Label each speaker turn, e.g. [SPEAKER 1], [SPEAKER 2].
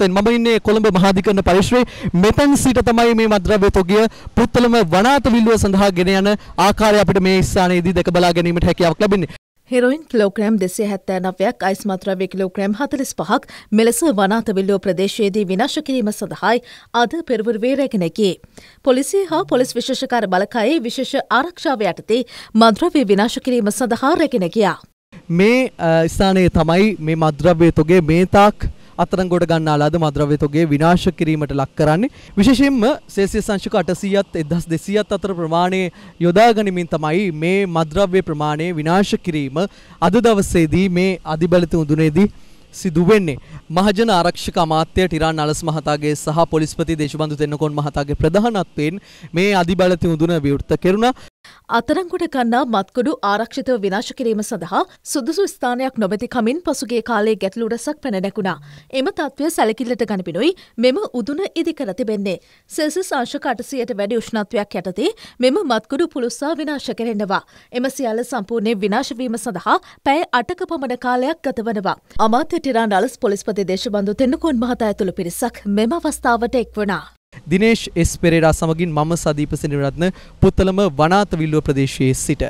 [SPEAKER 1] මම ඉන්නේ කොළඹ මහාධිකරණ පරිශ්‍රයේ මෙතැන් සිට තමයි මේ මද්‍රව්‍ය තොගය පුත්තලම වනාත විල්ලුව සඳහා ගෙන යන ආකාරය අපිට මේ ස්ථානයේදී දැක බලා ගැනීමට හැකියාවක් ලැබෙන්නේ.
[SPEAKER 2] හෙරොයින් කිලෝග්‍රෑම් දෙසේ හැත්තෑ නවයක් අයිස් මත්‍රව්‍ය කිලෝග්‍රෑම් හතලිස් පහක් මෙලෙස වනාතවිල්ලෝ ප්‍රදේශයේදී විනාශ කිරීම සඳහායි අද පෙරවරුවේ රැගෙනකි. පොලිසිය හා පොලිස් විශේෂකාර බලකයේ විශේෂ ආරක්ෂාව යටතේ මද්‍රව්‍ය විනාශ කිරීම සඳහා රැගෙන ගියා.
[SPEAKER 1] මේ ස්ථානයේ තමයි මේ මද්‍රව්‍ය තොගේ මේ තාක් අතරංගොඩ ගන්නාලාද මද්‍රව්‍ය තොගේ විනාශ කිරීමට ලක් කරන්නේ විශේෂයෙන්ම සෙල්සියස් අංශක 800ත් 1200ත් අතර ප්‍රමාණය යොදා ගනිමින් තමයි මේ මද්‍රව්‍ය ප්‍රමාණය විනාශ කිරීම අද දවසේදී මේ අධිබලත උඳුනේදී සිදුවෙන්නේ. මහජන ආරක්ෂක අමාත්‍ය ටිරාන් අලස් මහතාගේ සහ පොලිස්පති දේශබන්දු තෙන්නකොන් මහතාගේ ප්‍රධානත්වයෙන් මේ අධිබලති උඳුන විවෘත කෙරුණා.
[SPEAKER 2] අතරංගොඩ ගන්නා මත්කොඩු ආරක්ෂිතව විනාශ කිරීම සඳහා සුදුසු ස්ථානයක් නොමැති කමින් පසුගේ කාලේ ගැටලු රසක් පැන නැකුණා. එම තත්ත්වය සැලකිල්ලට ගනිපිනුයි මෙම උදුන ඉදිකර තිබෙන්නේ. සෙල්සිස් අංශක අටසියට වැඩි උෂ්ණත්වයක් යටතේ මෙම මත්කුඩු පුළුස්සා විනාශ කෙරෙනවා. එම සියල්ල සම්පූර්ණයෙන් විනාශවීම සඳහා පැය අටක පමණ කාලයක් ගත වනවා. අමාත්‍ය ටිරාන් අලස් පොලිස්පති දේශබන්ධු තෙන්නකොන් මහතා ඇතුළු පිරිසක් මෙම අවස්ථාවට එක්වනා.
[SPEAKER 1] දිනේශ් එස් පෙරේරා සමගින් මම සදීප සෙනවිරත්න පුත්තලම වනාත විල්ලුව ප්‍රදේශයේ සිට